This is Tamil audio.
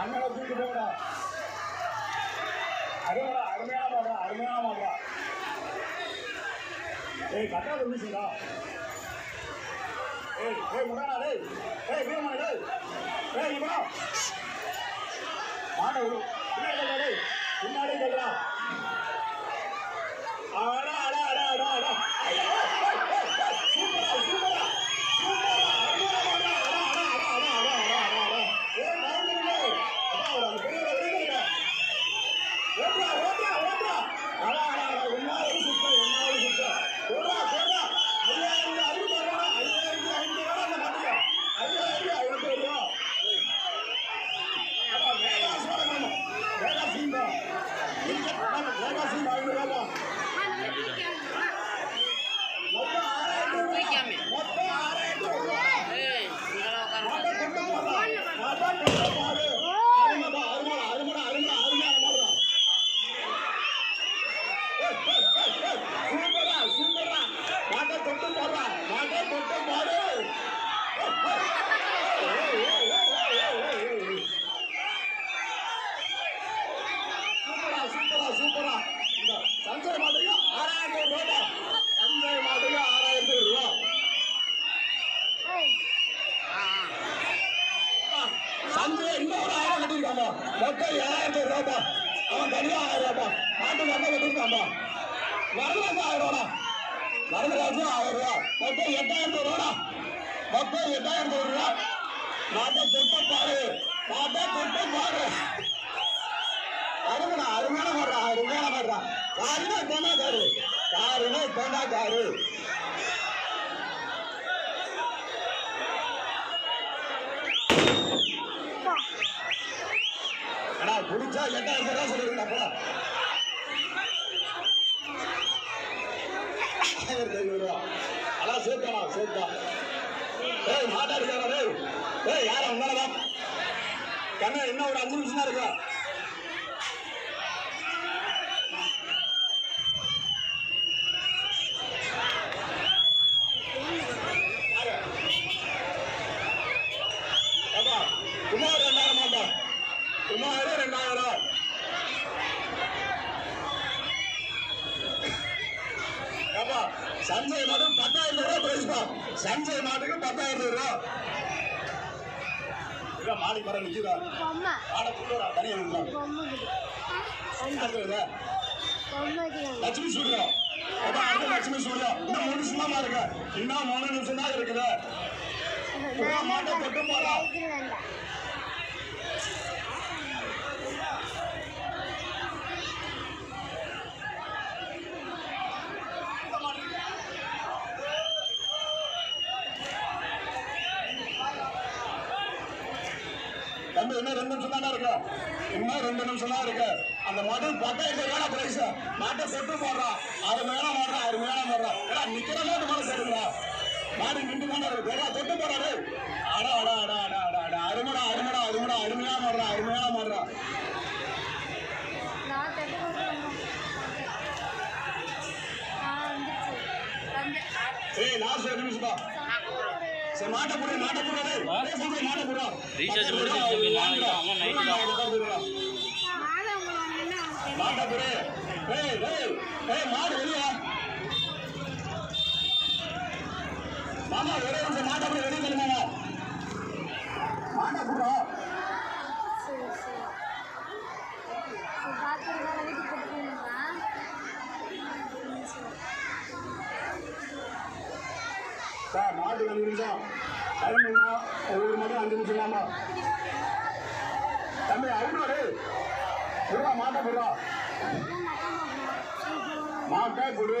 அண்ணனை தூக்கி போடா அருமையா அருமையான மாடா அருமையான மாடா ஏய் கட்டா வந்துச்சுடா ஏய் ஏய் முடாடா டேய் ஏய் வீரமா டேய் ஏய் இப்போ மாடா விடு பின்னாடி கேளுடா come சஞ்சய் இன்னொரு ஆயிரம் மொத்தம் ஏழாயிரத்தி அவன் தனியா ஆயிரம் ரூபாய் மாட்டுக்கு என்ன கட்டிருக்காமா ஆயிரம் ரூபா வரலாறு ஆயிரம் ரூபா. மொத்தம் எட்டாயிரத்தி ரூபா மொத்தம் எட்டாயிரத்தி ரூபா. மாட்டை தொட்டு பாரு. மாட்டை தொட்டு பாரு அருமடா அருமையான மாடுறா அருமையான மாடுறா காருனா காரு காருனா காரு சேர்த்தானா சேர்த்தா ஏய் மாட்டா இருக்காரா டேய் ஏய் யாரா உங்களால கண்ணா இன்னும் ஒரு அஞ்சு நிமிஷம் தான் இருக்கா அப்பா குமார் ரெண்டாயிரம் ஆண்டா குமார் ரெண்டாயிரம் சஞ்சய் மாட்டுக்கு பத்தாயிரம் ரூபாய் பிரைஸ்பா சஞ்சய் மாட்டுக்கு பத்தாயிரம் ரூபாய். மாடி மரம் பொம்மை. ஆட பொம்மை லட்சுமி அப்பா அடுத்த லட்சுமி சூரியம் இன்னும் மூணு நிமிஷம் இருக்கு இன்னும் மூணு நிமிஷம் தான் இருக்குது மாட்டை தொட்டு போடா. தம்பி இன்னும் ரெண்டு நிமிஷம் தானே இருக்கு? இன்னும் ரெண்டு நிமிஷம் தான் இருக்கு. அந்த மாடு பத்தாயிரத்தி வேணா பிரைஸ் மாட்டை தொட்டு போடுறா. அருமையான மாடுறா அருமையான மாடுறா ஏடா நிக்கிற மாட்டு மேல சேருங்களா மாடு நின்று தானே இருக்கு. ஏடா தொட்டு போறாரு அடா அடா அடா அடா அடா அடா. அருமடா அருமடா அருமடா அருமையான மாடுறா அருமையான மாடுறா நான் தட்டு கொடுக்குறேன் ஆ வந்துச்சு. வந்து ஏய் லாஸ்ட் ரெண்டு நிமிஷம் தான் சரி மாட்டை போடு மாட்டை போடு டேய். டேய், சீக்கிரம் மாட்டை போடு Recharge முடிஞ்சிருச்சு தம்பி, நாளைக்கு தான். ஆமா, night தான். மாதம் உங்களை ஒன்றுன்னா மாட்டை போடு ஏய் ஏய் ஏய் மாடு வெளியே வா. மாமா ஒரே நிமிஷம் மாட்டை போடு வெளியே தள்ளு மாமா மாட்டை போடுறா சரி சரி சரி பார்த்துருக்கா வீட்டுக்கு போட்டு போயிருந்தா சார் மாட்டுக்கு அஞ்சு நிமிஷம் டைம் என்ன ஒவ்வொரு மட்டும் அஞ்சு நிமிஷம் இல்லாமா. தம்பி அவனோடு விடுறா மாட்டை போடுறா. மாட்டை கொடு